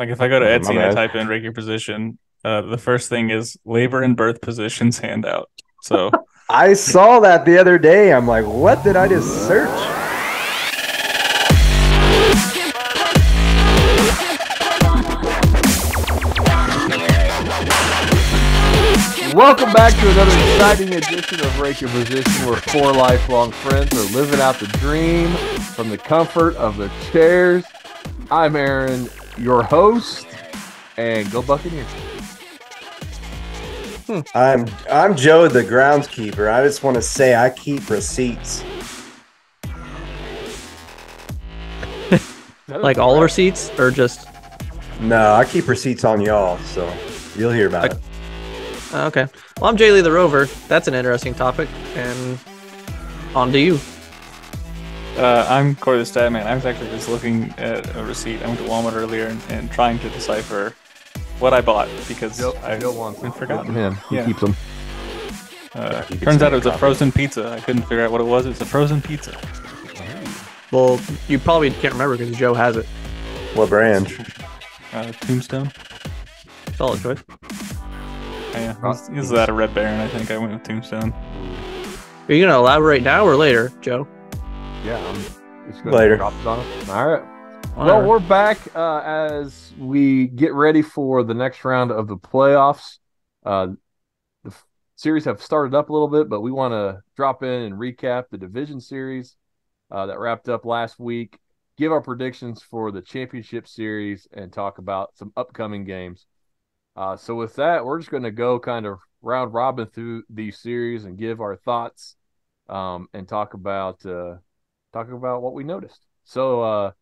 Like if I go to Oh, Etsy and I type in your position, uh, the first thing is labor and birth positions handout. So I saw that the other day. I'm like, what did I just search? Welcome back to another exciting edition of Rake Your Position, where four lifelong friends are living out the dream from the comfort of their chairs. I'm Ahron, your host, and go Buccaneers. Hmm. I'm I'm Joe, the groundskeeper. I just want to say I keep receipts. Like all receipts or just No, I keep receipts on y'all, so you'll hear about Like- it. oh, okay. Well, I'm Jay Lee the Rover. That's an interesting topic, and on to you. Uh, I'm Cory the Statman. I was actually just looking at a receipt. I went to Walmart earlier and, and trying to decipher what I bought because Joe, I Joe wants been them. forgotten. Look at him. He Yeah. keeps them. Uh, He turns out it was a frozen pizza. I couldn't figure out what it was. It was a frozen pizza. Well, you probably can't remember because Joe has it. What brand? Uh, Tombstone. Solid choice. Yeah, Oh, this this is that a Red Baron. I think I went with Tombstone. Are you gonna elaborate now or later, Joe? Yeah, I'm just gonna Later. drop it on him. All right. Well, Whatever. we're back uh, as we get ready for the next round of the playoffs. Uh, the f- series have started up a little bit, but we want to drop in and recap the division series uh, that wrapped up last week, give our predictions for the championship series, and talk about some upcoming games. Uh, so, with that, we're just going to go kind of round robin through these series and give our thoughts um, and talk about uh, talk about what we noticed. So, uh,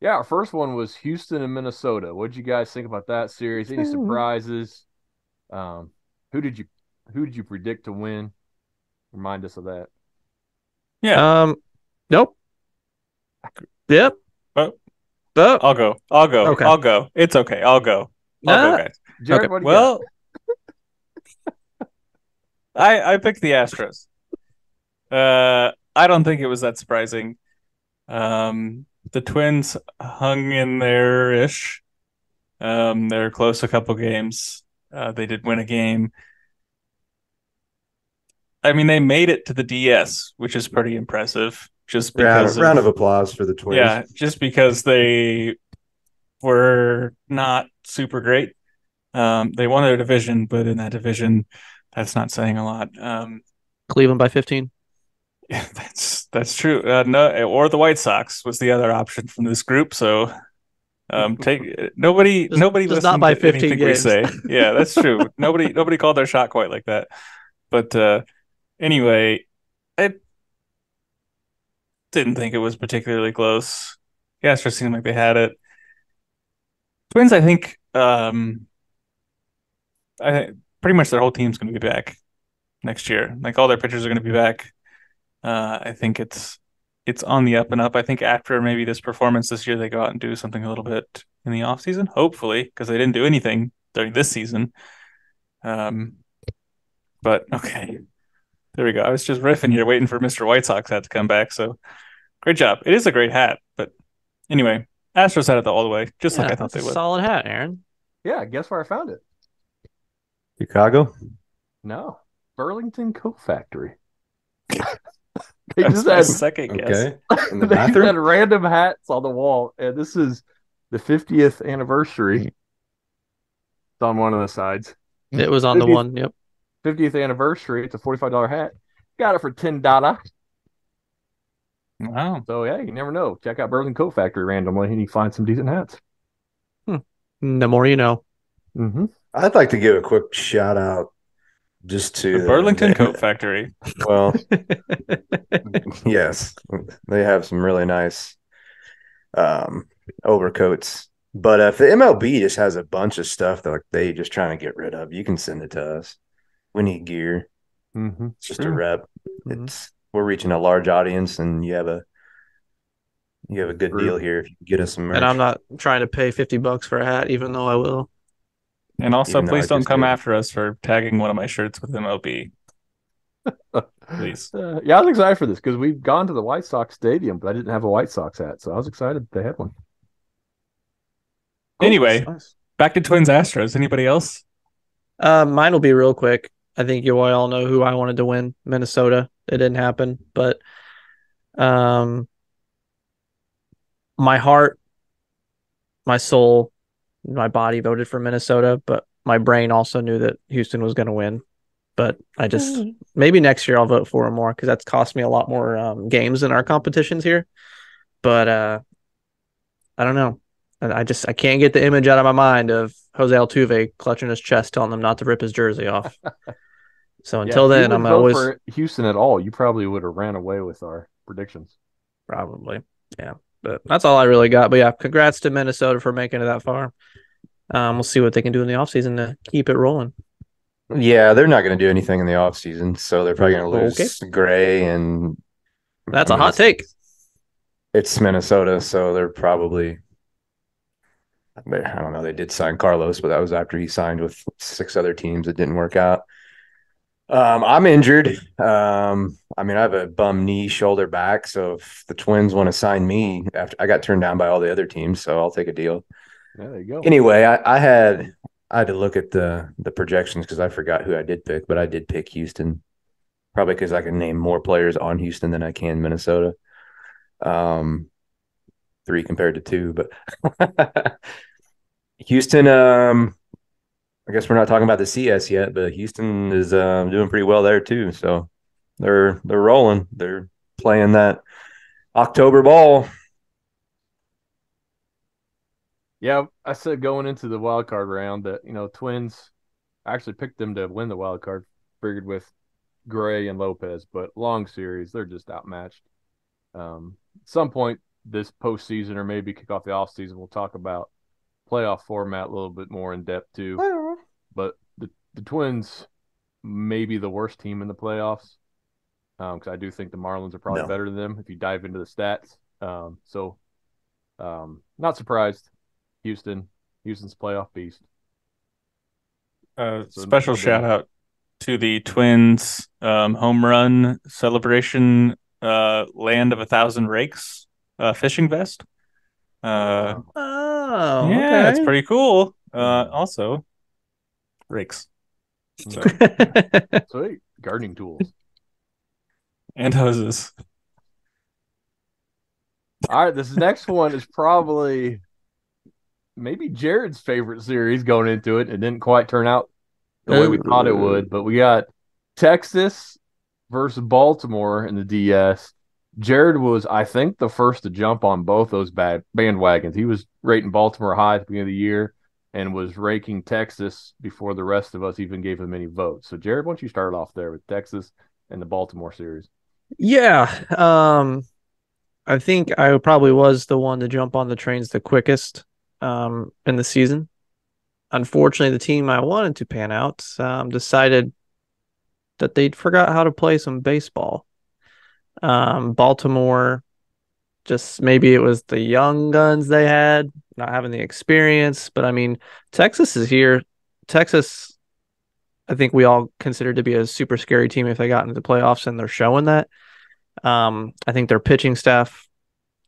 yeah, our first one was Houston and Minnesota. What did you guys think about that series? Any surprises? Um, who did you who did you predict to win? Remind us of that. Yeah. Um, nope. Yep. Oh. Oh, I'll go. I'll go. Okay. I'll go. It's okay. I'll go. I'll nah. go, guys. Jared, Okay, what do you? Well, I I picked the Astros. Uh, I don't think it was that surprising. Um, the Twins hung in there ish. Um, they're close a couple games. Uh, they did win a game. I mean, they made it to the DS, which is pretty impressive. Just Round, because round of applause for the Twins. yeah, just because they were not super great. Um, they won their division, but in that division, that's not saying a lot. Um, Cleveland by 15. Yeah, that's that's true. Uh, no, or the White Sox was the other option from this group. So, um, take nobody Just- nobody just not listened by to 15 anything we games. say. Yeah, that's true. nobody nobody called their shot quite like that. But uh, anyway, I didn't think it was particularly close. The Astros seemed like they had it. Twins, I think, um, I think pretty much their whole team's going to be back next year. Like all their pitchers are going to be back. Uh, I think it's it's on the up and up. I think after maybe this performance this year, they go out and do something a little bit in the off season, hopefully, because they didn't do anything during this season. Um, but okay, there we go. I was just riffing here, waiting for Mr. White Sox hat to come back. So great job. It is a great hat, but anyway, Astros had it all the way, just like I thought they a would. solid hat, Ahron. Yeah, guess where I found it? Chicago. No, Burlington Coat Factory. they That's just my had second guess. Okay. In the they just had random hats on the wall, and this is the 50th anniversary. It's on one of the sides. It was on the one. Yep. 50th anniversary. It's a $45 hat. Got it for ten dollar. Wow. So yeah, you never know. Check out Burlington Coat Factory randomly, and you find some decent hats. The more you know. Mm-hmm. I'd like to give a quick shout out just to The Burlington Coat Factory. Well, yes, they have some really nice um, overcoats. But if the MLB just has a bunch of stuff that like, they just trying to get rid of, you can send it to us. We need gear. Mm-hmm. It's just a Sure. rep. Mhm. It's we're reaching a large audience, and you have a you have a good True. deal here if you can get us some merch. And I'm not trying to pay 50 bucks for a hat, even though I will. And also, Even please don't come did. after us for tagging one of my shirts with MLB. Please. Uh, yeah, I was excited for this because we've gone to the White Sox stadium, but I didn't have a White Sox hat, so I was excited they had one. Anyway, Nice. back to Twins Astros. Anybody else? Uh, mine will be real quick. I think you all know who I wanted to win. Minnesota. It didn't happen, but um, my heart, my soul, my body voted for Minnesota, but my brain also knew that Houston was going to win. But I just maybe next year I'll vote for them more because that's cost me a lot more um, games in our competitions here. But uh, I don't know. I I just I can't get the image out of my mind of Jose Altuve clutching his chest, telling them not to rip his jersey off. So until if you then, I'm vote always for Houston at all. You probably would have ran away with our predictions. probably yeah. But that's all I really got. But yeah, congrats to Minnesota for making it that far. Um, we'll see what they can do in the offseason to keep it rolling. Yeah, they're not going to do anything in the offseason, so they're probably going to lose Okay. Gray and That's I a hot take. It's Minnesota, so they're probably. I don't know. They did sign Carlos, but that was after he signed with six other teams. It didn't work out. Um, I'm injured. Um, I mean, I have a bum knee, shoulder, back. So if the Twins want to sign me, after I got turned down by all the other teams, so I'll take a deal. There you go. Anyway, I, I had I had to look at the the projections because I forgot who I did pick, but I did pick Houston, probably because I can name more players on Houston than I can Minnesota. Um, three compared to two, but Houston. Um, I guess we're not talking about the CS yet, but Houston is um, doing pretty well there too. So they're they're rolling. They're playing that October ball. Yeah, I said going into the wild card round that you know Twins. I actually picked them to win the wild card. Figured with Gray and Lopez, but long series they're just outmatched. Um, at some point this postseason or maybe kick off the offseason, we'll talk about playoff format a little bit more in depth too. But the the Twins may be the worst team in the playoffs because I do think the Marlins are probably No. better than them if you dive into the stats. Um, so um, not surprised. Houston, Houston's playoff beast. Uh, So special maybe- shout out to the Twins um, home run celebration, uh, land of a thousand rakes, uh, fishing vest. Uh, Oh, yeah, it's pretty cool. Uh, also, rakes So- Sweet gardening tools. and hoses. All right, this next one is probably maybe Jared's favorite series going into it. It didn't quite turn out the way we thought it would, but we got Texas versus Baltimore in the DS. Jared was, I think, the first to jump on both those bad bandwagons. He was rating Baltimore high at the beginning of the year and was raking Texas before the rest of us even gave him any votes. So, Jared, why don't you start off there with Texas and the Baltimore series? Yeah. Um I think I probably was the one to jump on the trains the quickest um in the season. Unfortunately, the team I wanted to pan out um decided that they'd forgot how to play some baseball. Um Baltimore just maybe it was the young guns they had, not having the experience, but I mean, Texas is here. Texas I think we all considered to be a super scary team if they got into the playoffs, and they're showing that. Um, I think their pitching staff,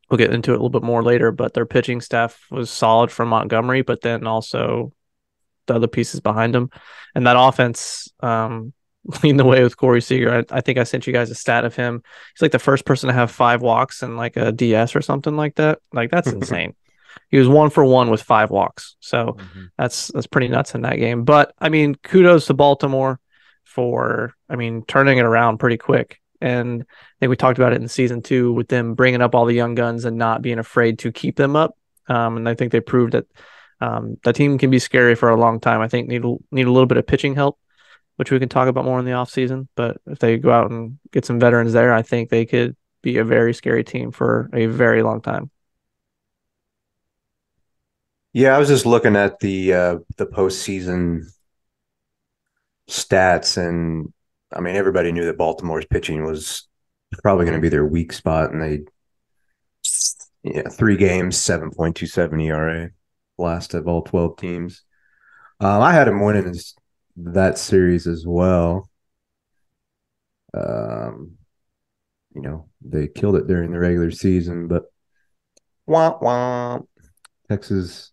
we'll get into it a little bit more later, but their pitching staff was solid from Montgomery, but then also the other pieces behind them. And that offense, um, leading the way with Corey Seager. I, I think I sent you guys a stat of him. He's like the first person to have five walks and like a DS or something like that. Like that's insane. He was one for one with five walks. So that's that's pretty nuts in that game. But I mean, kudos to Baltimore for I mean turning it around pretty quick. And I think we talked about it in season two with them bringing up all the young guns and not being afraid to keep them up. Um, and I think they proved that um, that team can be scary for a long time. I think need need a little bit of pitching help, which we can talk about more in the offseason. But if they go out and get some veterans there, I think they could be a very scary team for a very long time. Yeah, I was just looking at the uh the postseason stats and I mean everybody knew that Baltimore's pitching was probably going to be their weak spot and they yeah, 3 games, 7.27 ERA last of all 12 teams. Um I had them winning that series as well. Um you know, they killed it during the regular season, but wah wah Texas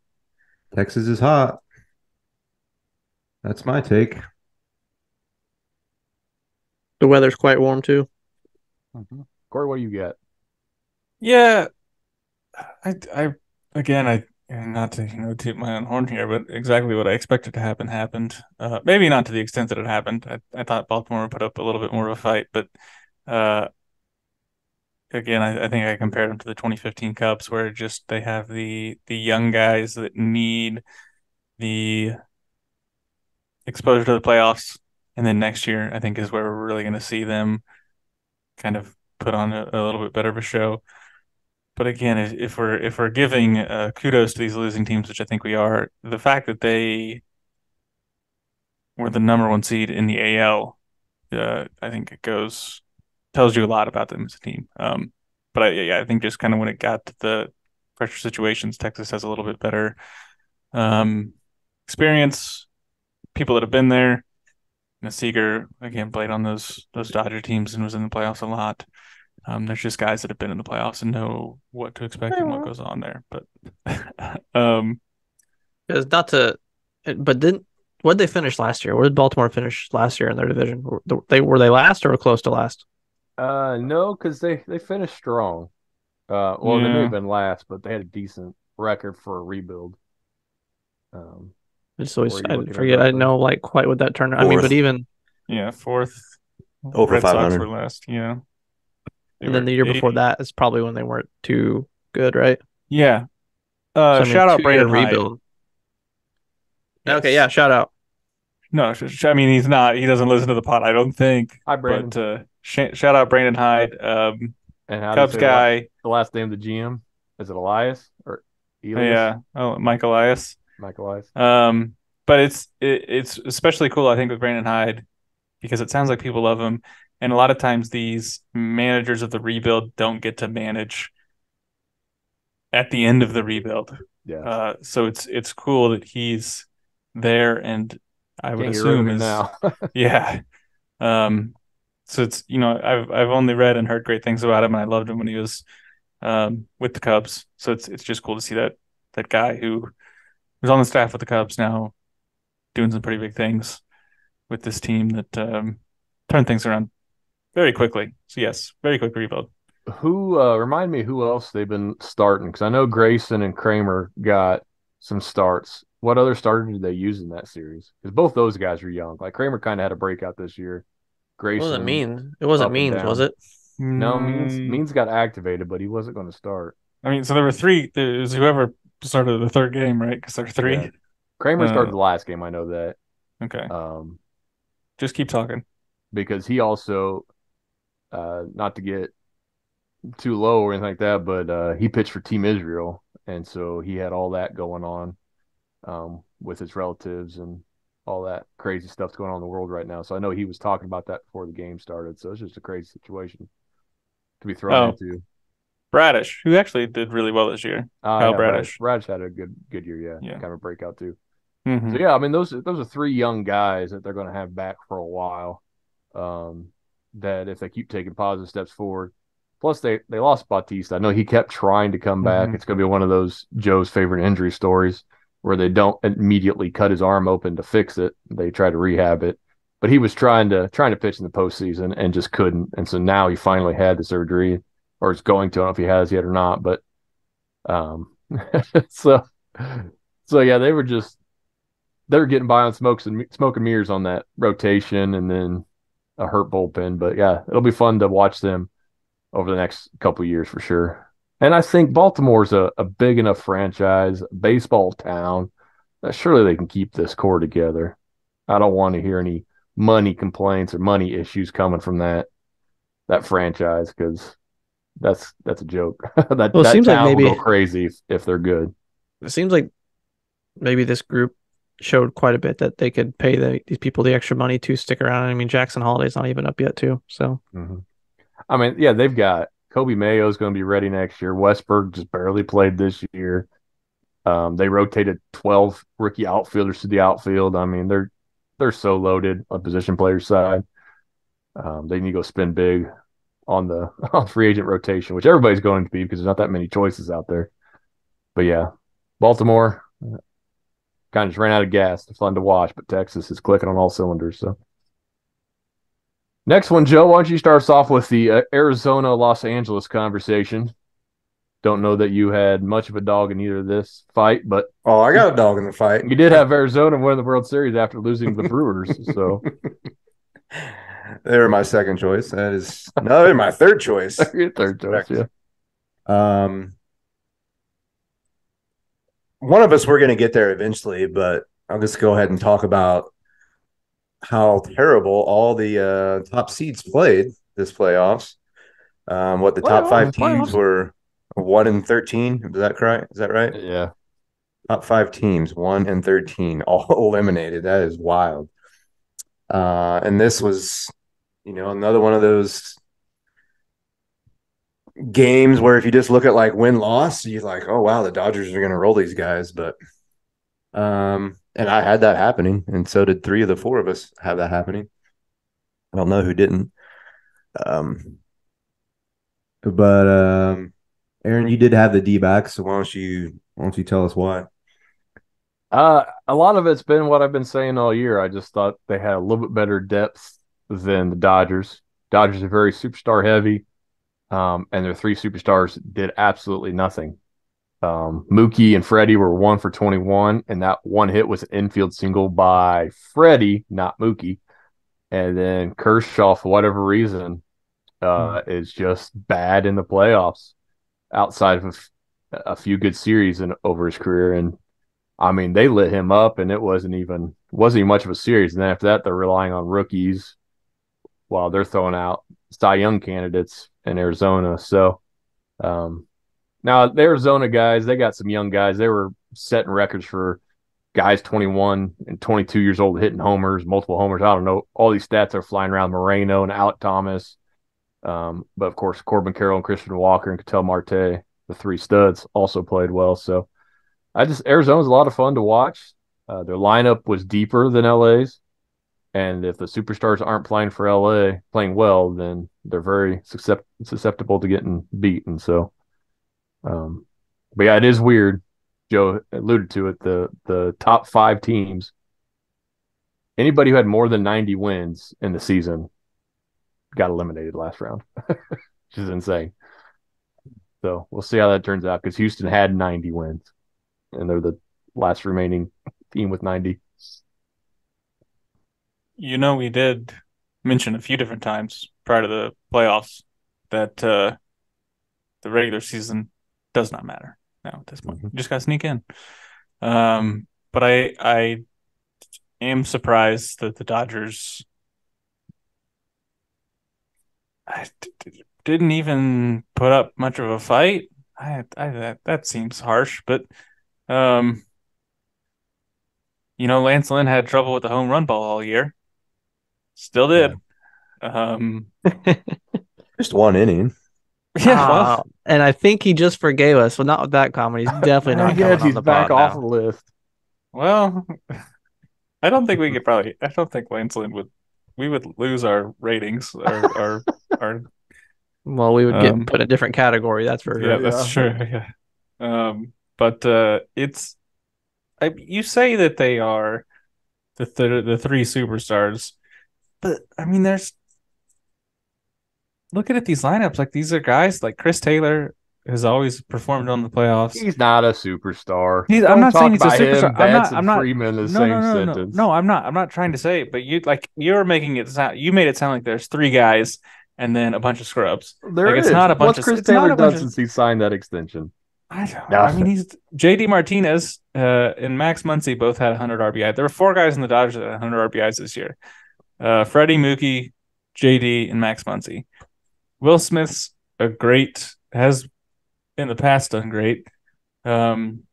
Texas is hot. That's my take. The weather's quite warm too. Mm-hmm. Cory, what do you get? Yeah, I, I again, I and not to you know toot my own horn here, but exactly what I expected to happen happened. Uh, maybe not to the extent that it happened. I, I thought Baltimore would put up a little bit more of a fight, but uh, again, I, I think I compared them to the 2015 Cubs, where just they have the the young guys that need the exposure to the playoffs, and then next year, I think is where we're really going to see them kind of put on a, a little bit better of a show. But again, if we're if we're giving uh, kudos to these losing teams, which I think we are, the fact that they were the number one seed in the AL, uh, I think it goes tells you a lot about them as a team. Um, but I, yeah, I think just kind of when it got to the pressure situations, Texas has a little bit better um, experience. People that have been there. You Seager again played on those those Dodger teams and was in the playoffs a lot. Um, there's just guys that have been in the playoffs and know what to expect and what goes on there. But um, it's not to, but didn't what did they finish last year? Where did Baltimore finish last year in their division? Were they were they last or close to last? Uh, no, because they they finished strong. Uh, well, yeah. they may have been last, but they had a decent record for a rebuild. Um, I just always I forget. I know like quite what that turned. Out. I mean, but even yeah, fourth over five hundred were last. Yeah, and then the year 80. before that is probably when they weren't too good, right? Yeah. Uh, so, I mean, shout out Brandon rebuild. Yes. Okay, yeah, shout out. No, I mean he's not. He doesn't listen to the pot. I don't think. Hi, Brandon. But uh, sh- shout out Brandon Hyde, um, and Cubs guy. The last name of the GM is it Elias or Elias? Yeah, oh Mike Elias. Mike Elias. Um, but it's it, it's especially cool, I think, with Brandon Hyde because it sounds like people love him, and a lot of times these managers of the rebuild don't get to manage at the end of the rebuild. Yeah. Uh, so it's it's cool that he's there, and I would assume is now. yeah. Um. So it's you know I've I've only read and heard great things about him, and I loved him when he was um with the Cubs. So it's it's just cool to see that that guy who was on the staff with the Cubs now doing some pretty big things with this team that um, turned things around very quickly. So yes, very quick rebuild. Who uh, remind me who else they've been starting? Because I know Grayson and Kremer got some starts. What other starter did they use in that series? Because both those guys are young. Like Kremer kind of had a breakout this year. Grayson it wasn't mean. It wasn't Means, was it? No, Means mm. Means got activated, but he wasn't going to start. I mean, so there were three. There was whoever started the third game, right? Because there were three. Yeah. Kremer uh, started the last game. I know that. Okay. Um, just keep talking. Because he also uh, not to get too low or anything like that, but uh, he pitched for Team Israel, and so he had all that going on um, with his relatives and all that crazy stuff's going on in the world right now. So I know he was talking about that before the game started. So it's just a crazy situation to be thrown oh. into. Bradish, who actually did really well this year. Uh, Kyle yeah, Bradish. Bradish had a good good year, yeah. yeah. Kind of a breakout too. Mm-hmm. So yeah, I mean those those are three young guys that they're going to have back for a while. Um, that if they keep taking positive steps forward, plus they they lost Bautista. I know he kept trying to come back. Mm-hmm. It's going to be one of those Joe's favorite injury stories where they don't immediately cut his arm open to fix it. They try to rehab it, but he was trying to trying to pitch in the postseason and just couldn't. And so now he finally had the surgery, or is going to. I don't know if he has yet or not, but um, so so yeah, they were just they were getting by on smokes and smoke and mirrors on that rotation, and then a hurt bullpen. But yeah, it'll be fun to watch them over the next couple years for sure. And I think Baltimore's a, a big enough franchise, baseball town, that surely they can keep this core together. I don't want to hear any money complaints or money issues coming from that that franchise because that's that's a joke. that well, that seems like maybe crazy if, if they're good. It seems like maybe this group showed quite a bit that they could pay the, these people the extra money to stick around. I mean, Jackson Holliday's not even up yet, too. So, mm-hmm. I mean, yeah, they've got Coby is going to be ready next year. Westburg just barely played this year. Um, they rotated twelve rookie outfielders to the outfield. I mean, they're they're so loaded on position player side. Um, they need to go spend big on the on free agent rotation, which everybody's going to be because there's not that many choices out there. But yeah, Baltimore, kind of just ran out of gas. It's fun to watch, but Texas is clicking on all cylinders. So, next one, Joe. Why don't you start us off with the uh, Arizona Los Angeles conversation? Don't know that you had much of a dog in either of this fight, but Oh, I got a dog in the fight. you did have Arizona win the World Series after losing to the Brewers. So, They were my second choice. That is no, they're my third choice. your third choice, yeah. Um, one of us we're going to get there eventually, but I'll just go ahead and talk about how terrible all the uh, top seeds played this playoffs. Um, what the top five Playoffs, teams were one and thirteen. Is that correct? Is that right? Yeah. Top five teams, one and thirteen, all eliminated. That is wild. Uh, and this was, you know, another one of those games where if you just look at like win loss, you're like, oh wow, the Dodgers are going to roll these guys. But, um, and I had that happening, and so did three of the four of us have that happening. I don't know who didn't. Um, but um, Ahron, you did have the D backs, so why don't you why don't you tell us why? Uh, a lot of it's been what I've been saying all year. I just thought they had a little bit better depth than the Dodgers. Dodgers are very superstar heavy, um, and their three superstars did absolutely nothing. Um, Mookie and Freddie were one for 21, and that one hit was an infield single by Freddie, not Mookie. And then Kershaw, for whatever reason, uh, is just bad in the playoffs outside of a f- a few good series in, over his career. And I mean, they lit him up, and it wasn't even wasn't even much of a series. And then after that, they're relying on rookies while they're throwing out Cy Young candidates in Arizona. So um, now the Arizona guys, they got some young guys. They were setting records for guys 21 and 22 years old hitting homers, multiple homers. I don't know. All these stats are flying around Moreno and Alek Thomas. Um, but of course, Corbin Carroll and Christian Walker and Ketel Marte, the three studs, also played well. So I just Arizona's a lot of fun to watch. Uh, their lineup was deeper than LA's, and if the superstars aren't playing for LA, playing well, then they're very suscept- susceptible to getting beaten. So, um, but yeah, it is weird. Joe alluded to it. The the top five teams, anybody who had more than ninety wins in the season, got eliminated last round, which is insane. So we'll see how that turns out because Houston had ninety wins and they're the last remaining team with 90. You know, we did mention a few different times prior to the playoffs that uh, the regular season does not matter now at this point. You just got to sneak in. Um, but I I am surprised that the Dodgers I d- d- didn't even put up much of a fight. I, I that that seems harsh, but um, you know, Lance Lynn had trouble with the home run ball all year. Still did. Um, Just one inning. yeah, well, Ah, and I think he just forgave us. Well, not with that comment. He's definitely not coming on the pod now. the list. well, I don't think we could probably. I don't think Lance Lynn would. We would lose our ratings. Our our, our Well, we would get Um, put in a different category. That's for yeah, sure. that's true. Yeah. Um, but uh, it's. I, you say that they are the th- the three superstars, but I mean, there's. Looking at these lineups, like these are guys like Chris Taylor has always performed on the playoffs. He's not a superstar. He's- I'm not saying he's a about him, superstar. I'm not- I'm not- Freeman the no, same no, no, no, sentence. no. I'm not. I'm not trying to say it, but you like you're making it sound. You made it sound like there's three guys and then a bunch of scrubs. There Like, it's not a bunch What's of- Chris Taylor done of- since he signed that extension? I don't. know. I mean, he's JD Martinez uh, and Max Muncy both had 100 RBI. There were four guys in the Dodgers that had 100 RBIs this year. Uh, Freddie Mookie, JD, and Max Muncy. Will Smith's a great has in the past done great. Um,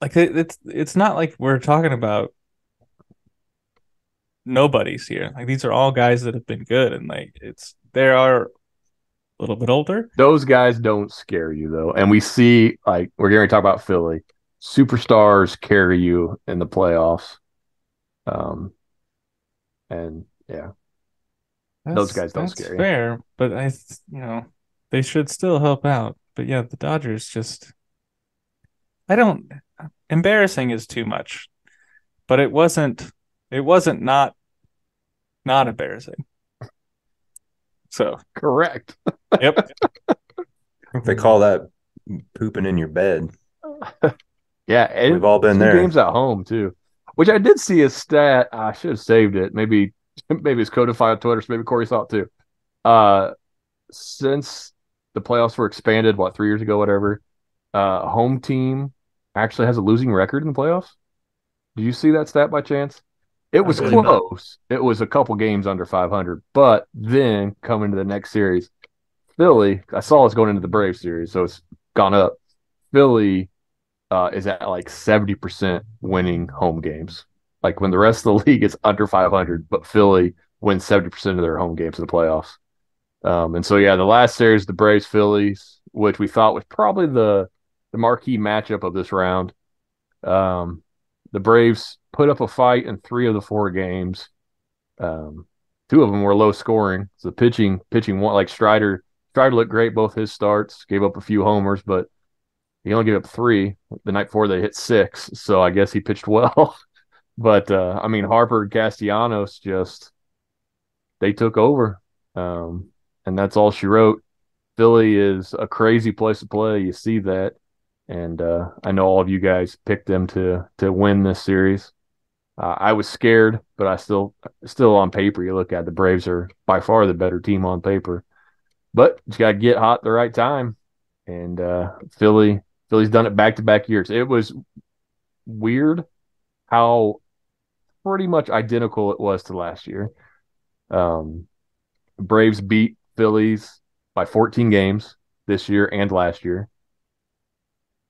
like it, it's it's not like we're talking about nobodies here. Like these are all guys that have been good, and like it's they are a little bit older. Those guys don't scare you though, and we see like we're going to talk about Philly. Superstars carry you in the playoffs, um, and yeah, Those guys don't that's scare you. Fair, but I, you know, they should still help out. But yeah, the Dodgers just, I don't. embarrassing is too much, but it wasn't. It wasn't not not embarrassing. So Correct. yep, They call that pooping in your bed. Yeah, and We've all been there. Games at home too, which I did see a stat. I should have saved it. Maybe maybe it's codified on Twitter. So maybe Cory saw it too. Uh, since the playoffs were expanded, what three years ago, whatever, uh, home team actually has a losing record in the playoffs. Do you see that stat by chance? It was not. close. It was a couple games under 500, but then coming to the next series, Philly. I saw it's going into the Brave series, so it's gone up. Philly uh, is at like 70% winning home games. Like when the rest of the league is under 500, but Philly wins 70% of their home games in the playoffs. Um, and so, yeah, the last series, the Braves Phillies, which we thought was probably the, the marquee matchup of this round. Um, the Braves put up a fight in three of the four games. Um, two of them were low scoring. So the pitching, pitching one like Strider, Strider looked great both his starts, gave up a few homers, but he only gave up three. The night before they hit six, so I guess he pitched well. but uh, I mean Harper Castellanos just they took over, um, and that's all she wrote. Philly is a crazy place to play. You see that, and uh, I know all of you guys picked them to to win this series. Uh, I was scared, but I still still on paper. You look at the Braves are by far the better team on paper, but you got to get hot the right time, and uh, Philly Philly's done it back to back years. It was weird how pretty much identical it was to last year. Um, Braves beat Phillies by 14 games this year and last year.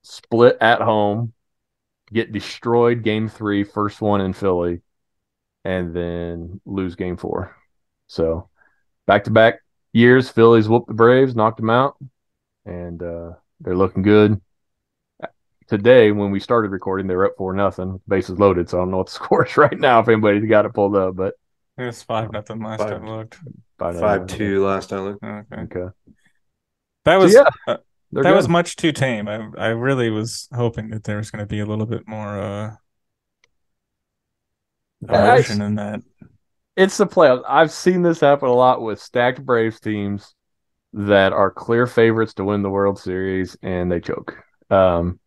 Split at home, get destroyed game three, first one in Philly, and then lose game four. So back to back years, Phillies whooped the Braves, knocked them out, and uh, they're looking good. Today, when we started recording, they were up four nothing, bases loaded. So I don't know what the score is right now if anybody's got it pulled up, but it was five nothing last Five. time I looked. five, Five two last I looked. Okay, Okay, that was yeah, uh, that good. was much too tame. I I really was hoping that there was going to be a little bit more uh emotion in that. it's the playoffs. I've seen this happen a lot with stacked Braves teams that are clear favorites to win the World Series and they choke. Um,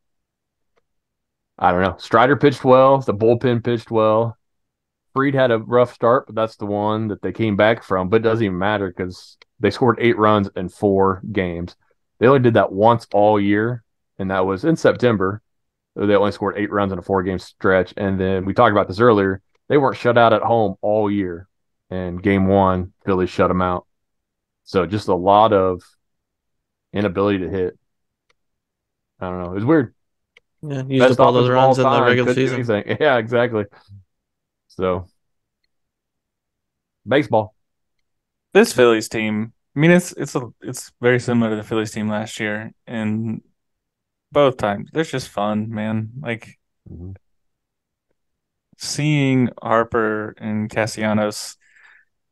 I don't know. Strider pitched well. The bullpen pitched well. Fried had a rough start, but that's the one that they came back from. But it doesn't even matter because they scored eight runs in four games. They only did that once all year, and that was in September. They only scored eight runs in a four game stretch. And then we talked about this earlier. They weren't shut out at home all year. And game one, Philly shut them out. So just a lot of inability to hit. I don't know. It was weird. Yeah, used up all those offense of runs in the regular couldn't season. anything. Yeah, exactly. So baseball. This Phillies team, I mean, it's it's a it's very similar to the Phillies team last year, and both times they're just fun, man. Like mm-hmm. seeing Harper and Castellanos,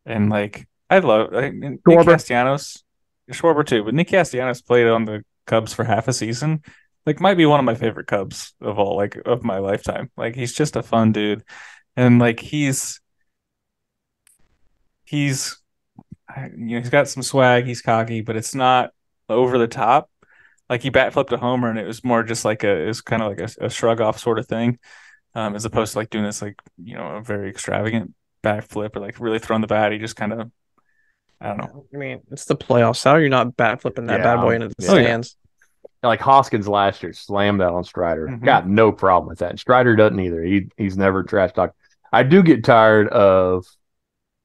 and like I love like, Nick Schwarber. Castellanos, Schwarber too, but Nick Castellanos played on the Cubs for half a season. Like might be one of my favorite Cubs of all, like of my lifetime. Like he's just a fun dude, and like he's he's you know he's got some swag. He's cocky, but it's not over the top. Like he bat flipped a homer, and it was more just like a it's kind of like a, a shrug off sort of thing, um, as opposed to like doing this like you know a very extravagant bat flip or like really throwing the bat. He just kind of I don't know. I mean, it's the playoffs. How are you not bat flipping that Yeah, bad boy into the yeah. stands? Like Hoskins last year slammed that on Strider. Mhm. Got no problem with that. And Strider doesn't either. He he's never trash talked. I do get tired of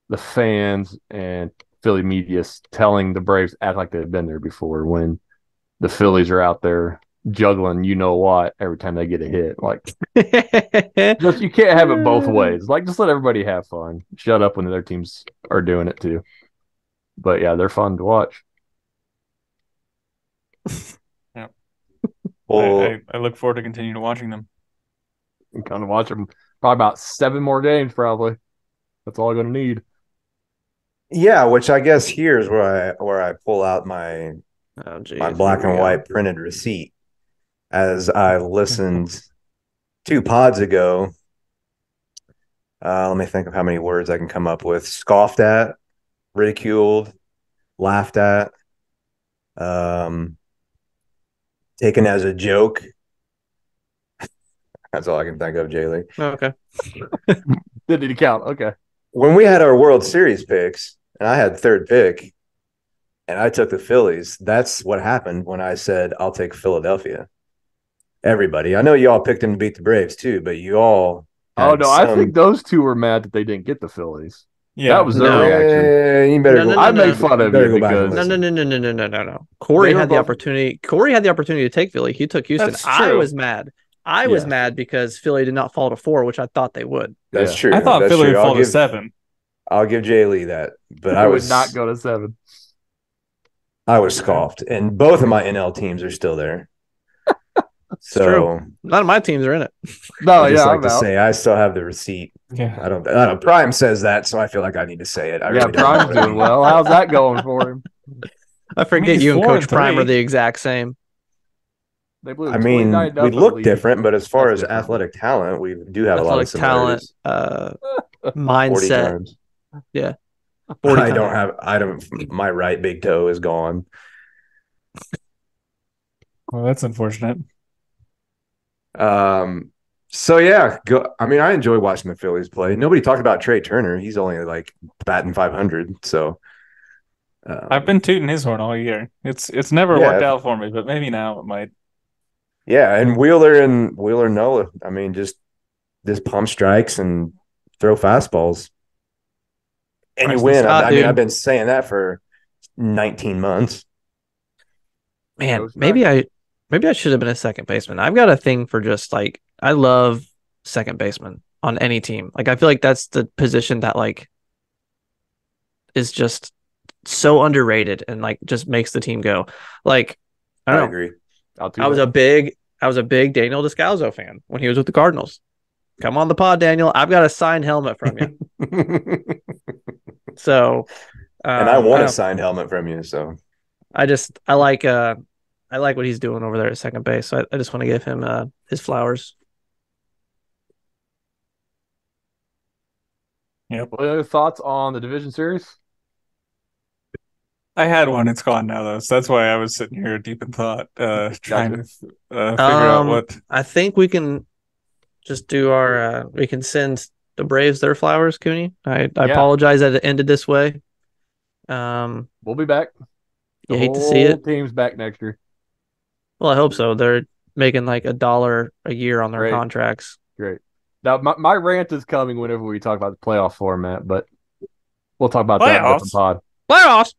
the fans and Philly media telling the Braves act like they've been there before when the Phillies are out there juggling you know what every time they get a hit. Like just you can't have it both ways. Like just let everybody have fun. Shut up when the other teams are doing it too. But yeah, they're fun to watch. Well, I, I, I look forward to continuing to watching them. and kind of watch them probably about seven more games probably that's all i'm gonna need yeah, which I guess here's where I where I pull out my Oh, geez, my black and white printed receipt as I listened two pods ago. Uh, let me think of how many words I can come up with. Scoffed at, ridiculed, laughed at, um, taken as a joke. That's all I can think of, Jay Jaylee. Oh, okay. Didn't need to count. Okay. When we had our World Series picks, and I had third pick, and I took the Phillies, that's what happened when I said I'll take Philadelphia. Everybody, I know you all picked him to beat the Braves too, but you all. Oh had no, I think those two were mad that they didn't get the Phillies. Yeah, That was their No. reaction. You better No, go. no, I no, make no. fun of Better you go back and because No, no, no, no, no, no, no, no, no. Cory They were had the both- opportunity. Cory had the opportunity to take Philly. He took Houston. I was mad. I was Yeah. mad because Philly did not fall to four, which I thought they would. That's Yeah. true. I thought That's Philly would fall I'll to seven. I'll give Jay Lee that, but I I would was not go to seven. I was scoffed, and both of my NL teams are still there. So true. None of my teams are in it. No, I just yeah, like I'm to out. say I still have the receipt. Yeah, I don't. I don't. Prime says that, so I feel like I need to say it. I yeah, really don't. Prime's doing well. How's that going for him? I forget he's you and Coach and Prime are the exact same. They blew I mean, we up in the look different, but as far That's as different. athletic talent, we do have a lot of Athletic talent, uh, mindset. Yeah, 40 I don't have. I don't. My right big toe is gone. well, that's unfortunate. Um. So yeah, go. I mean, I enjoy watching the Phillies play. Nobody talked about Trey Turner. He's only like batting five hundred. So um, I've been tooting his horn all year. It's it's never Yeah. worked out for me, but maybe now it might. Yeah, and Wheeler and Wheeler Nola. I mean, just just pump strikes and throw fastballs, and you Priceless. win. I, I mean. I've been saying that for nineteen months. Man, maybe I maybe I should have been a second baseman. I've got a thing for just like I love second baseman on any team. Like I feel like that's the position that like is just so underrated and like just makes the team go. Like I I, agree. I was a big I was a big Daniel Descalso fan when he was with the Cardinals. Come on the pod, Daniel. I've got a signed helmet from you. So um, I want I a signed helmet from you. So I just I like uh I like what he's doing over there at second base. So I, I just want to give him uh his flowers. What other thoughts on the division series? I had one. It's gone now, though. So that's why I was sitting here deep in thought, uh, trying to uh, figure out Um, what. I think we can just do our uh we can send the Braves their flowers, Cooney. I, I Yeah. apologize that it ended this way. Um We'll be back. you The hate to see whole it. Team's back next year. Well, I hope so. They're making like a dollar a year on their Great. contracts. Great. Now, my, my rant is coming whenever we talk about the playoff format, but we'll talk about that in a Playoffs? different pod. Playoffs.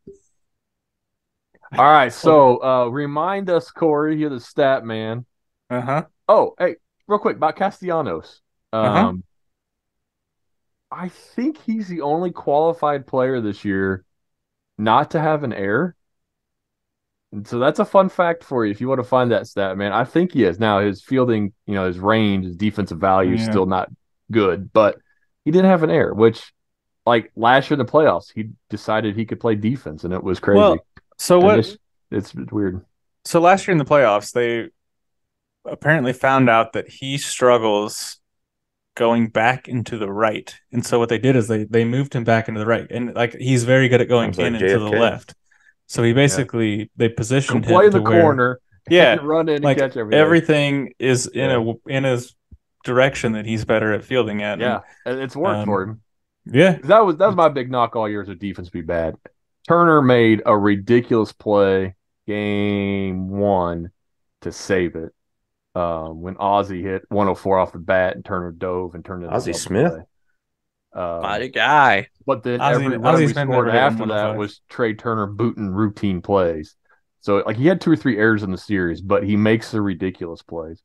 All right. So, uh, remind us, Cory, you're the stat man. Uh huh. Oh, hey, real quick about Castellanos. Um, Uh-huh. I think he's the only qualified player this year not to have an error. And so that's a fun fact for you if you want to find that stat, man. I think he is. Now his fielding, you know, his range, his defensive value is Yeah. still not good, but he didn't have an error, which like last year in the playoffs, he decided he could play defense and it was crazy. Well, so And what? this- it's weird. So last year in the playoffs, they apparently found out that he struggles going back into the right, and so what they did is they they moved him back into the right, and like he's very good at going Sounds like in into the left. So he basically they Can positioned play him in the where- corner, Yeah, and run in and like catch everything. everything is in a in his direction that he's better at fielding at. Yeah, and it's worked Um, for him. yeah. That was that was my big knock all year is the defense be bad. Turner made a ridiculous play game one to save it. Um, when Ozzie hit 104 off the bat and Turner dove and turned it. into a Ozzie double Smith? play. Um, My guy. but then Ozzie- every run Ozzie we scored after that was Trey Turner booting routine plays. So like he had two or three errors in the series, but he makes the ridiculous plays.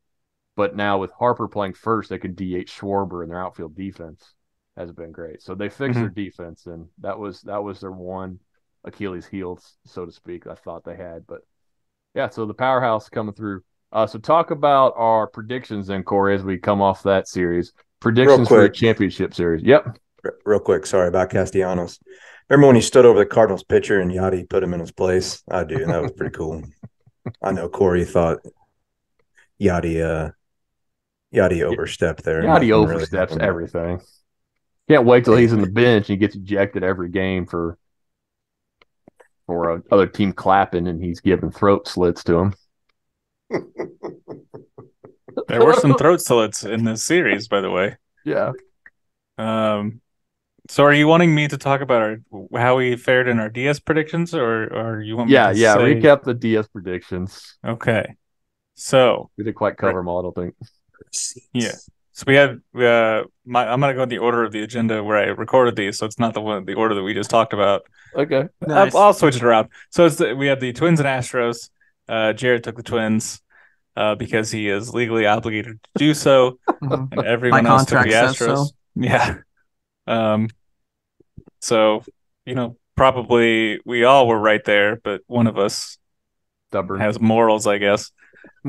But now with Harper playing first, they can DH Schwarber and their outfield defense has been great. So they fixed Mhm. their defense, and that was that was their one Achilles heel, so to speak. I thought they had, but yeah. So the powerhouse coming through. Uh, so talk about our predictions then, Cory, as we come off that series. Predictions for the championship series. Yep. Real quick, sorry about Castellanos. Remember when he stood over the Cardinals pitcher and Yadi put him in his place? I do, and that was pretty cool. I know Cory thought Yadi, uh, Yadi overstepped there. Yadi Nothing really oversteps everything. Can't wait till he's in the bench and he gets ejected every game for for a other team clapping and he's giving throat slits to him. There were some throat slits in this series, by the way. Yeah. Um, so are you wanting me to talk about our how we fared in our DS predictions, or or you want me Yeah, yeah. say- Recap the DS predictions. Okay, so We didn't quite cover them all, I don't think. Yeah. so we had uh, my I'm gonna go in the order of the agenda where I recorded these, so it's not the one the order that we just talked about. Okay. Nice. I'll, I'll switch it around. So it's the, we had the Twins and Astros. Uh, Jared took the Twins uh, because he is legally obligated to do so, Mhm. and everyone My else took the contract Astros. so. Yeah. Um. So you know, probably we all were right there, but one of us Stubborn. has morals, I guess.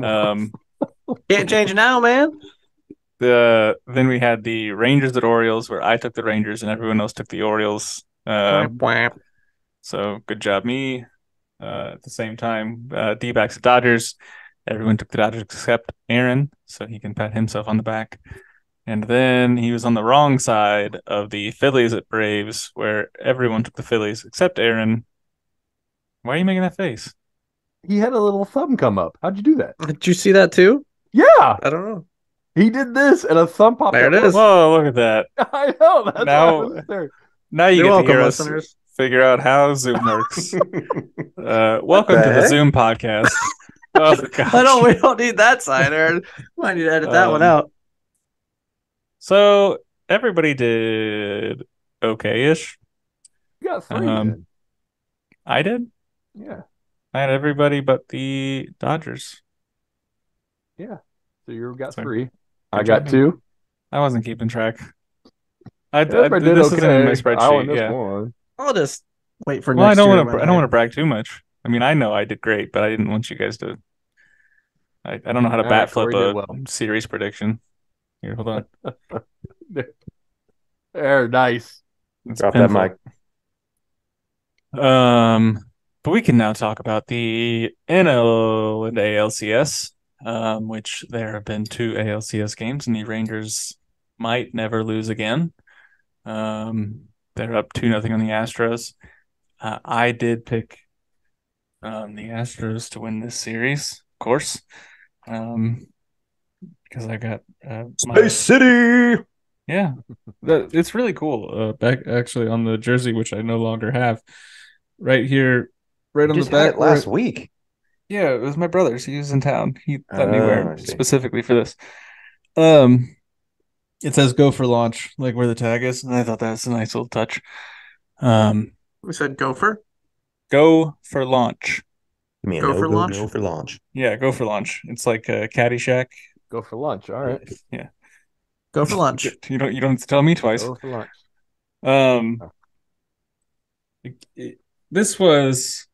Um. Can't change now, man. The then we had the Rangers at Orioles, where I took the Rangers and everyone else took the Orioles. Uh, Whap. So good job, me. Uh, at the same time, uh, D-backs at Dodgers. Everyone took the Dodgers except Ahron, so he can pat himself on the back. And then he was on the wrong side of the Phillies at Braves, where everyone took the Phillies except Ahron. Why are you making that face? He had a little thumb come up. How'd you do that? Did you see that too? Yeah. I don't know. He did this and a thumb popped There up. it is. Whoa, look at that! I know. That's Now- why I was there. Now you You're get welcome, to hear us listeners. figure out how Zoom works. Uh, welcome the to the? Zoom podcast. oh gosh. I don't. We don't need that side, Ahron. Might need to edit that one Um, out. So everybody did okay-ish. You got three. Um, then. I did. Yeah. I had everybody but the Dodgers. Yeah. So you got Sorry. three. I Good got job. two. I wasn't keeping track. I, I, Everybody did this okay. isn't in my I spreadsheet. won this yeah. one. I'll just wait for Well, I don't want to. I don't want to brag too much. I mean, I know I did great, but I didn't want you guys to. I, I don't know how to All bat right, flip Cory a well. series prediction. Here, hold on. There, nice. It's Drop that mic. Um, but we can now talk about the NL and ALCS, um, which there have been two ALCS games, and the Rangers might never lose again. Um, they're up two nothing on the Astros. Uh, I did pick um, the Astros to win this series, of course, um, because I got uh, my- Space City. yeah, that it's really cool. Uh, back actually on the jersey, which I no longer have, right here, right on Just the had back. it last where- week. yeah, it was my brother's. He was in town. He let me Oh, wear it specifically for this. Um, it says "Go for launch," like where the tag is, and I thought that's a nice little touch. Um, We said gopher. Go for launch. Give me a Go no, for go, launch? Go for launch. Yeah, go for launch. It's like a Caddyshack. Go for lunch. All right. Yeah. Go for lunch. You don't. You don't have to tell me twice. Go for lunch. Um, it- it- this was,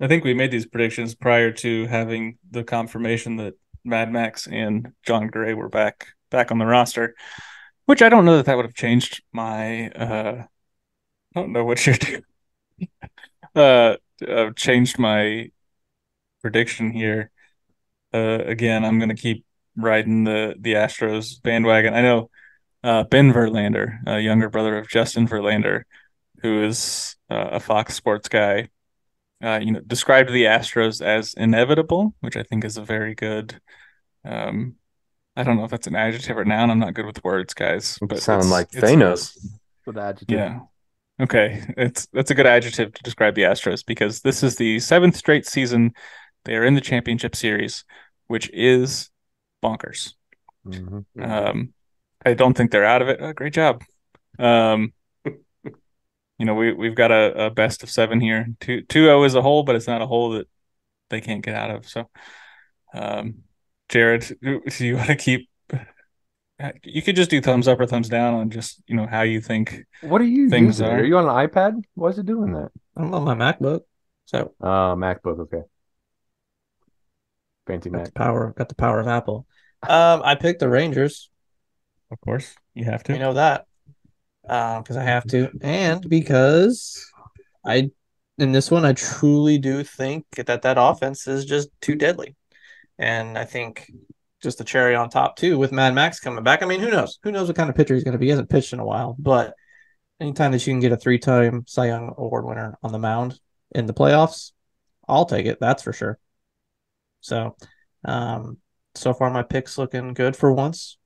I think we made these predictions prior to having the confirmation that Mad Max and Jon Gray were back back on the roster, which I don't know that that would have changed my. Uh, I don't know what you're doing. Uh, uh, changed my prediction here. Uh, again, I'm gonna keep riding the the Astros bandwagon. I know uh, Ben Verlander, a younger brother of Justin Verlander, who is uh, a Fox Sports guy, uh, you know, described the Astros as inevitable, which I think is a very good. Um, I don't know if that's an adjective or noun. I'm not good with words, guys. But Sound it's- like it's- Thanos. With adjective. Yeah. Okay, it's that's a good adjective to describe the Astros because this is the seventh straight season they are in the championship series, which is bonkers. Mhm. Um, I don't think they're out of it. Oh, great job. Um, you know, we we've got a, a best of seven here. Two two zero is a hole, but it's not a hole that they can't get out of. So, um, Jared, do do you want to keep? You could just do thumbs up or thumbs down on just you know how you think. What are you Things using? are- Are you on an iPad? Why is it doing that? I'm on my MacBook. So Uh, MacBook. Okay. Fancy got Mac. the power. Got the power of Apple. Um, I picked the Rangers. Of course, you have to. You know that. Um, because I have to, and because I, in this one, I truly do think that that offense is just too deadly, and I think just a cherry on top too with Mad Max coming back. I mean, who knows? Who knows what kind of pitcher he's going to be? He hasn't pitched in a while, but anytime that you can get a three-time Cy Young Award winner on the mound in the playoffs, I'll take it. That's for sure. So, um, so far my pick's looking good for once,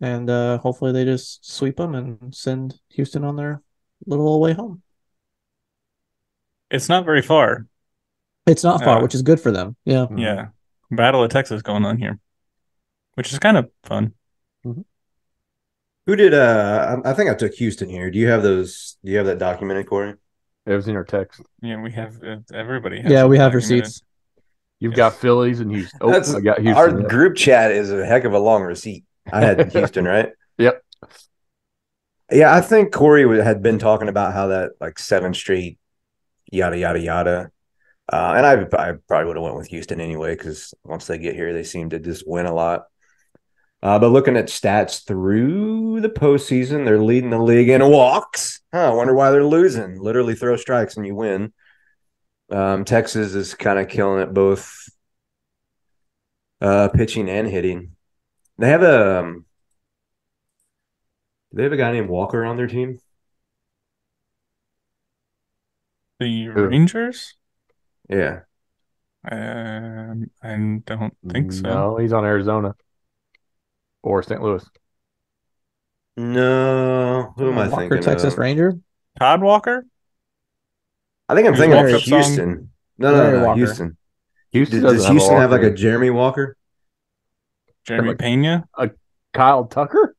and uh, hopefully they just sweep them and send Houston on their little way home. It's not very far. It's not far, Uh, which is good for them. Yeah. Yeah. Battle of Texas going on here, which is kind of fun. Who did? Uh, I I think I took Houston here. Do you have those? Do you have that documented, Cory? It was in our text. Yeah, we have uh, everybody. has Yeah, we have documented. receipts. You've Yes. got Phillies and Houston. Oh, That's I got Houston. Our yeah. group chat is a heck of a long receipt. I had Houston, right? Yep. Yeah, I think Cory had been talking about how that like seven straight, yada yada yada, uh, and I, I probably would have went with Houston anyway because once they get here, they seem to just win a lot. Uh, but looking at stats through the postseason, they're leading the league in walks. Huh, I wonder why they're losing. Literally throw strikes and you win. Um, Texas is kind of killing it both uh, pitching and hitting. They have a um, they have a guy named Walker on their team? The Rangers? Yeah. Um, I don't think so. No, he's on Arizona or St. Louis. No, who am I Walker, thinking? Texas of? Ranger. Todd Walker? I think I'm Who's thinking of Walker song? Houston. No, no, no, no, Walker. Houston. Houston Does, doesn't does have Houston a have like a Jeremy Walker? Jeremy Like- Pena? A Kyle Tucker?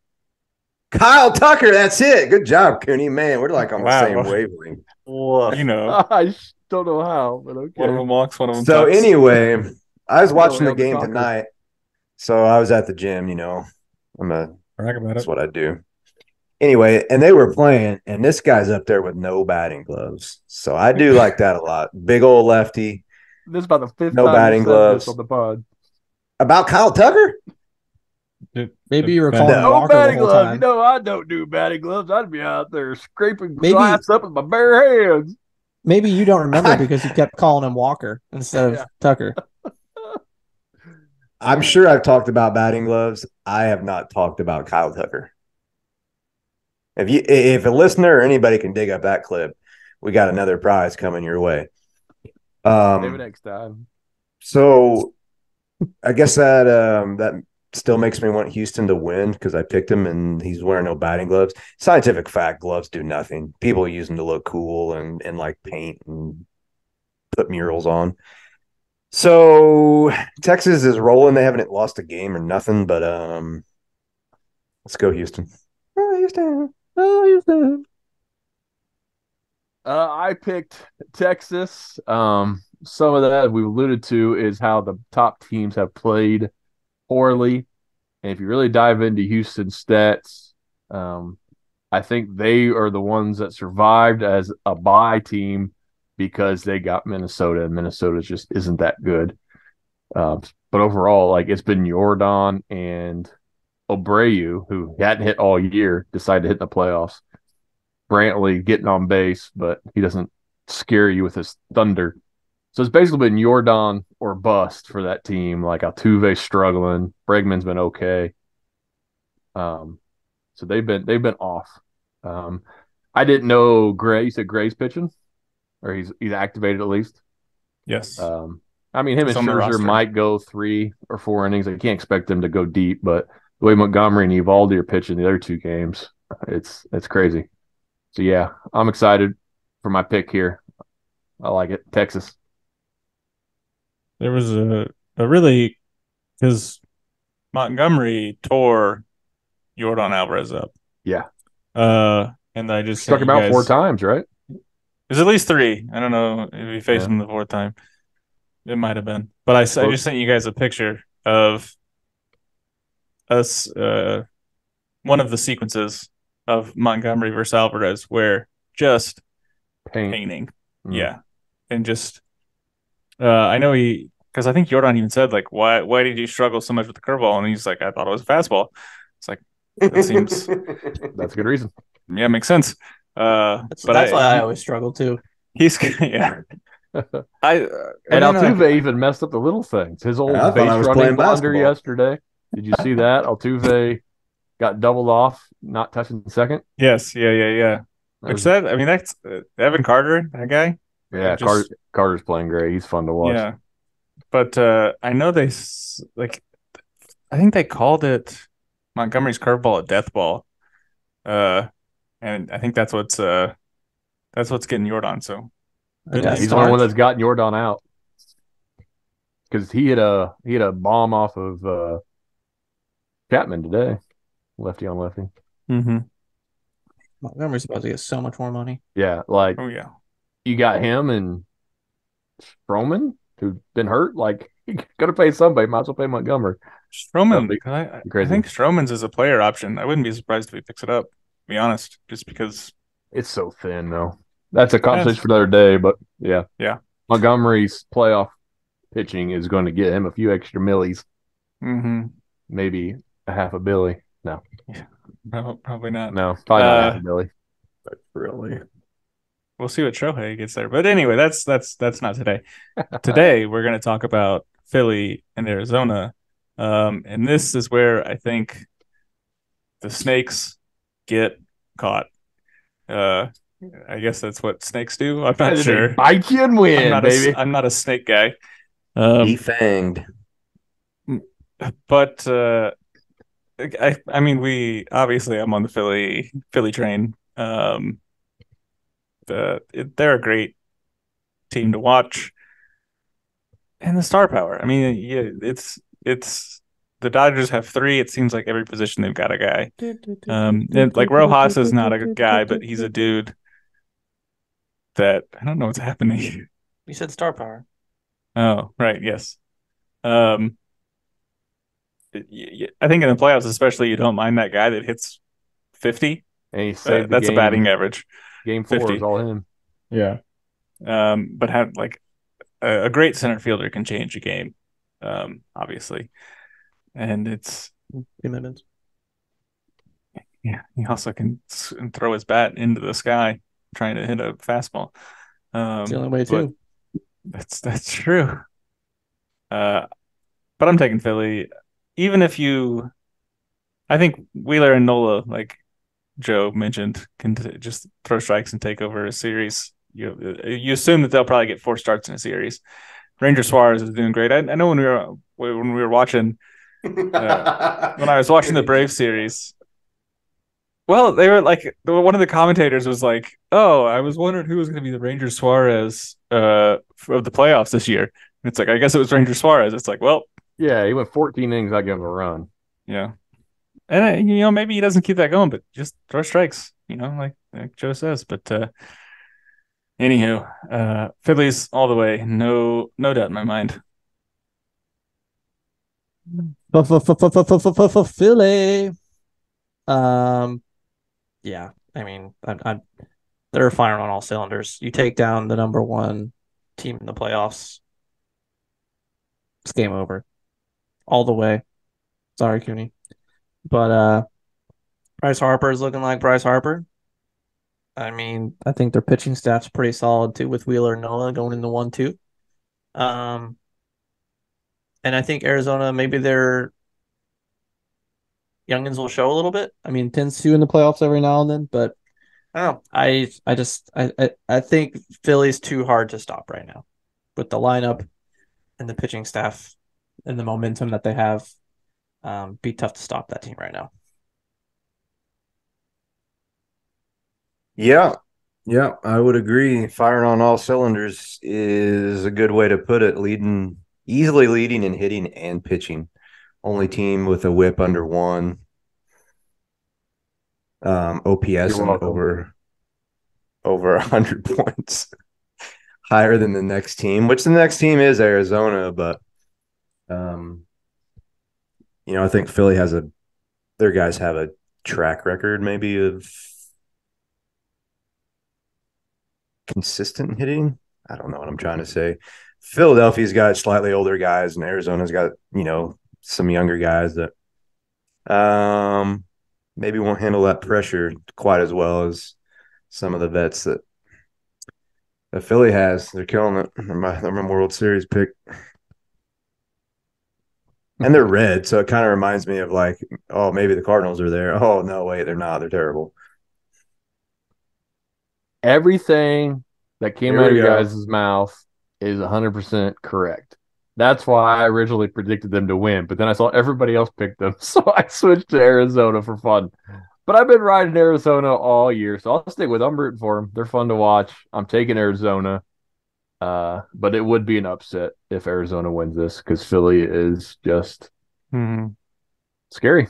Kyle Tucker, that's it. Good job, Cooney. Man, we're like on the Wow. same wavelength. You know, I don't know how, but okay. one of them walks, one of them So talks. anyway, I was watching the game Tucker. tonight. So I was at the gym, you know. I'm a about that's it. what I do. Anyway, and they were playing, and this guy's up there with no batting gloves. So I do like that a lot. Big old lefty. This is about the fifth No time batting you said this gloves. on the pod. About Kyle Tucker? Dude, Maybe you were the- calling No. No Walker the batting whole gloves. You time. know I don't do batting gloves. I'd be out there scraping Maybe- glass up with my bare hands. Maybe you don't remember because you kept calling him Walker instead of Yeah. Tucker. I'm sure I've talked about batting gloves. I have not talked about Kyle Tucker. If you if a listener or anybody can dig up that clip, we got another prize coming your way. Maybe Um next time. so I guess that um that still makes me want Houston to win because I picked him and he's wearing no batting gloves. Scientific fact, gloves do nothing. People use them to look cool and and like paint and put murals on. So Texas is rolling. They haven't lost a game or nothing, but um let's go Houston. Oh, Houston. Oh, Houston. Uh, I picked Texas. Um, some of that we've alluded to is how the top teams have played poorly. And if you really dive into Houston stats, um, I think they are the ones that survived as a bye team because they got Minnesota, and Minnesota just isn't that good. Uh, but overall, like it's been Yordan and Abreu, who hadn't hit all year, decided to hit the playoffs. Brantley getting on base, but he doesn't scare you with his thunder. So it's basically been Yordan or bust for that team. Like Altuve's struggling, Bregman's been okay. Um, so they've been they've been off. Um, I didn't know Gray. You said Gray's pitching, or he's he's activated at least. Yes. Um, I mean, him It's and Scherzer might go three or four innings. I can't expect them to go deep, but the way Montgomery and Eovaldi are pitching the other two games, it's it's crazy. So yeah, I'm excited for my pick here. I like it, Texas. there was a, a really because Montgomery tore Yordan Alvarez up. Yeah. Uh, and I just Struck him out four times, right? It was at least three. I don't know if he faced Yeah. him the fourth time. It might have been, but I, Well- just sent you guys a picture of us. Uh, one of the sequences of Montgomery versus Alvarez, where just Paint. painting, Mm. yeah, and just. Uh, I know he because I think Yordan even said like, "Why? Why did you struggle so much with the curveball?" And he's like, "I thought it was a fastball." It's like, That seems- That's a good reason. yeah, makes sense. Uh, That's, but that's I, why I always struggle too. he's yeah. I uh, And I don't know. Altuve even messed up the little things. His old I thought base running playing blunder basketball. yesterday. Did you see that? Altuve got doubled off, not touching second. Yes, yeah, yeah, yeah. That Which was- that I mean that's uh, Evan Carter, that guy. yeah, just- Carter, Carter's playing great. He's fun to watch. Yeah, but uh, I know they s- like. I think they called it Montgomery's curveball a death ball, uh, and I think that's what's uh, that's what's getting Yordan. So Yeah, he's the only one that's gotten Yordan out because he had a he had a bomb off of uh, Chapman today, lefty on lefty. mm-hmm. Montgomery's about to get so much more money. Yeah, like oh yeah, you got him and Stroman who've been hurt. Like you got to pay somebody. Might as well pay Montgomery. Stroman. That'd be 'cause I, I- I think Stroman's is a player option. I wouldn't be surprised if he picks it up. To be honest, just because It's so thin though. That's a conversation for another day. But yeah, Yeah. Montgomery's playoff pitching is going to get him a few extra millies, hmm maybe a half a billy. No, probably not. no, probably not Uh, half a billy. Really? We'll see what Shohei gets there. But anyway, that's that's that's not today. Today we're going to talk about Philly and Arizona, um, and this is where I think the snakes get caught. Uh, I guess that's what snakes do. I'm not sure. Bite you and I'm win, not, baby. a, I'm not a snake guy. Um, Defanged. but uh, I I mean we obviously I'm on the Philly Philly train. Um, the it, they're a great team to watch, and the star power. I mean, yeah, it's it's the Dodgers have three. It seems like every position they've got a guy. Um, and, like Rojas is not a guy, but he's a dude that I don't know what's happening. You said star power. Oh, right. Yes. Um, I think in the playoffs, especially, you don't mind that guy that hits 50. and he Uh, that's a batting average. Game four 50. is all him. Yeah. Um, but have like a, a great center fielder can change a game, um, obviously. And it's, Commitments. yeah, he also can s- throw his bat into the sky trying to hit a fastball. Um, It's the only way too. That's that's true. Uh, but I'm taking Philly. Even if you, I think Wheeler and Nola, like Joe mentioned, can t- just throw strikes and take over a series. You you assume that they'll probably get four starts in a series. Ranger Suarez is doing great. I, I know when we were when we were watching when I was watching the Brave series. Well, they were like one of the commentators was like, "Oh, I was wondering who was going to be the Ranger Suarez uh of the playoffs this year." And it's like, I guess it was Ranger Suarez. It's like, well, Yeah, he went 14 innings. I give him a run. yeah, and uh, you know maybe he doesn't keep that going, but just throw strikes. You know, like like Joe says. But uh anywho, uh Phillies all the way, no no doubt in my mind. Philly. Um, yeah. I mean, I, I, they're firing on all cylinders. You take down the number one team in the playoffs, it's game over, all the way. Sorry, Cooney, but uh, Bryce Harper is looking like Bryce Harper. I mean, I think their pitching staff's pretty solid too, with Wheeler Nola going into one two. Um, and I think Arizona maybe their youngins will show a little bit. I mean, tends to in the playoffs every now and then, but I don't know. I I just I I, I think Philly's too hard to stop right now with the lineup and the pitching staff and the momentum that they have. Um, be tough to stop that team right now. Yeah. Yeah, I would agree. Firing on all cylinders is a good way to put it. Leading, easily leading in hitting and pitching. Only team with a whip under one. Um, OPS You're and welcome. over over a hundred points higher than the next team, which the next team is Arizona, but um, you know, I think Philly has a their guys have a track record maybe of consistent hitting. I don't know what I'm trying to say. Philadelphia's got slightly older guys, and Arizona's got you know some younger guys that um maybe won't handle that pressure quite as well as some of the vets that that Philly has. They're killing it. They're my, they're my World Series pick. and they're red, so it kind of reminds me of like, oh, maybe the Cardinals are there. Oh no, wait, they're not. They're terrible. Everything that came Here out of your guys' mouth is 100% correct. That's why I originally predicted them to win, but then I saw everybody else pick them, so I switched to Arizona for fun. But I've been riding Arizona all year, so I'll stick with. I'm rooting for them. They're fun to watch. I'm taking Arizona, uh, but it would be an upset if Arizona wins this because Philly is just Mhm. scary.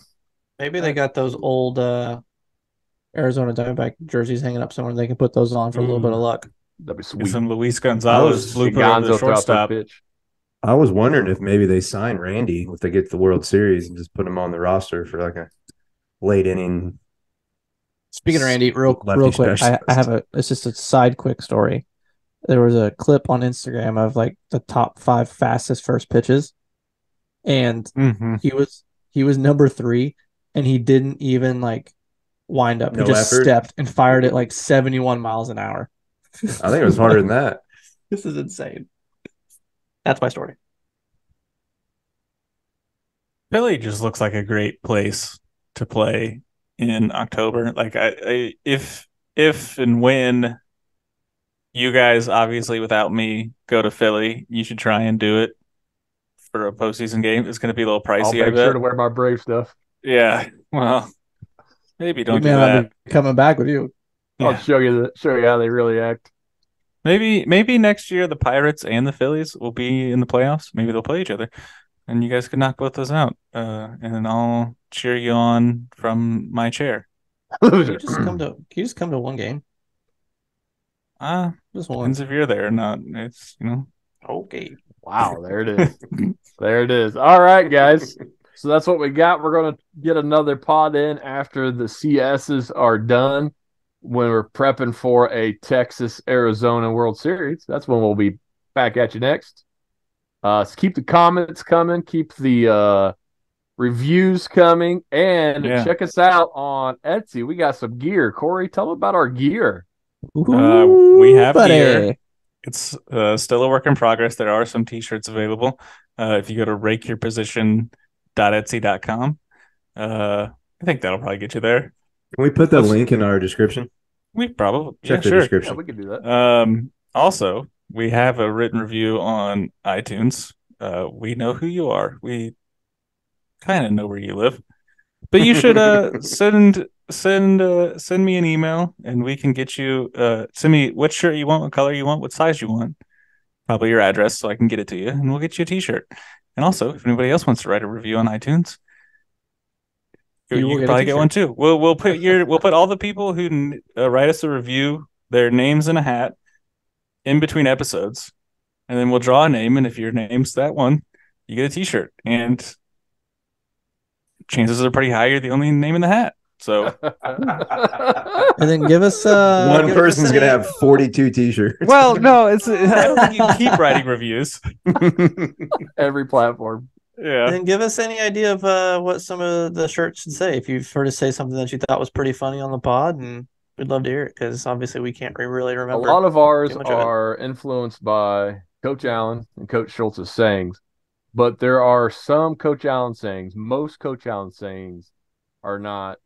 Maybe they got those old uh, Arizona Diamondback jerseys hanging up somewhere. They can put those on for a little bit of luck. That'd be sweet. some Luis Gonzalez was- blooper over the Gonzo throw out shortstop. pitch. I was wondering if maybe they sign Randy if they get the World Series and just put him on the roster for like a late inning. Speaking of Randy, real real quick, I, I have a it's just a side quick story. There was a clip on Instagram of like the top five fastest first pitches, and Mhm. he was he was number three, and he didn't even like wind up. No he just effort? stepped and fired it like seventy one miles an hour. I think it was harder than that. This is insane. That's my story. Philly just looks like a great place to play in October. Like I, I if if and when you guys obviously without me go to Philly, you should try and do it for a postseason game. It's going to be a little I'll pricey. I make bet. sure to wear my Brave stuff. yeah. Well, maybe don't you do may not that. be coming back with you. I'll show you the show you how they really act. Maybe maybe next year the Pirates and the Phillies will be in the playoffs. Maybe they'll play each other, and you guys could knock both those out. Uh, and I'll cheer you on from my chair. Can you just come to can you just come to one game? Ah, Just one. depends if you're there or not. It's you know. Okay. Wow, there it is. there it is. All right, guys. So that's what we got. We're gonna get another pod in after the CSs are done. When we're prepping for a Texas Arizona World Series, that's when we'll be back at you next. Uh, so keep the comments coming, keep the uh, reviews coming, and Yeah. check us out on Etsy. We got some gear. Cory, tell them about our gear. Uh, we have buddy. gear. It's uh, still a work in progress. There are some t-shirts available. Uh, if you go to rakeyourposition.etsy.com, uh, I think that'll probably get you there. Can we put the Let's- link in our description? We probably Check yeah, the sure. Yeah, description. we can do that. Um, also, we have a written review on iTunes. Uh, we know who you are. We kind of know where you live, but you should uh send send uh send me an email and we can get you uh send me what shirt you want, what color you want, what size you want, probably your address so I can get it to you, and we'll get you a T-shirt. And also, if anybody else wants to write a review on iTunes, you, You will you can get probably get one too. We'll we'll put your we'll put all the people who uh, write us a review, their names in a hat, in between episodes, and then we'll draw a name. And if your name's that one, you get a T-shirt. And chances are pretty high you're the only name in the hat. So And then give us uh One give us person's any- gonna have 42 t-shirts. well, no, it's I don't think you keep writing reviews. Every platform. Yeah. And give us any idea of uh, what some of the shirts should say. If you've heard us say something that you thought was pretty funny on the pod, and we'd love to hear it because obviously we can't really remember. A lot of ours too much of are influenced by Coach Allen and Coach Schultz's sayings, but there are some Coach Allen sayings. Most Coach Allen sayings are not.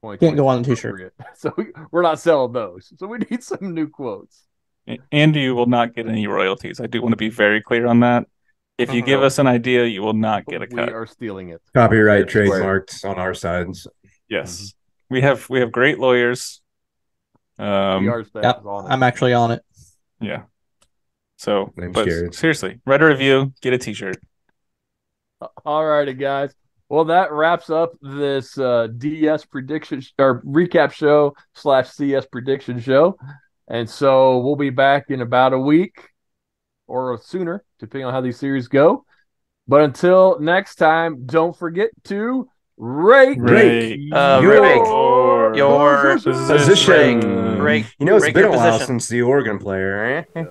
20, Can't go on the t-shirt. So we, we're not selling those. So we need some new quotes. And you will not get any royalties. I do want to be very clear on that. If you give us an idea, you will not get a cut. we cut. are stealing it. Copyright Swear. trademarked on our sides. Yes. We have we have great lawyers. Um we are Yep, is on. I'm actually on it. yeah. So Name's but Jared. seriously, write a review, get a t-shirt. All righty, guys. Well, that wraps up this uh, DS prediction sh- or recap show slash CS prediction show. And so we'll be back in about a week or sooner, depending on how these series go. But until next time, don't forget to rake, rake, uh, your, rake your, position. Rake, you know, it's been a position. while since the organ player. Eh?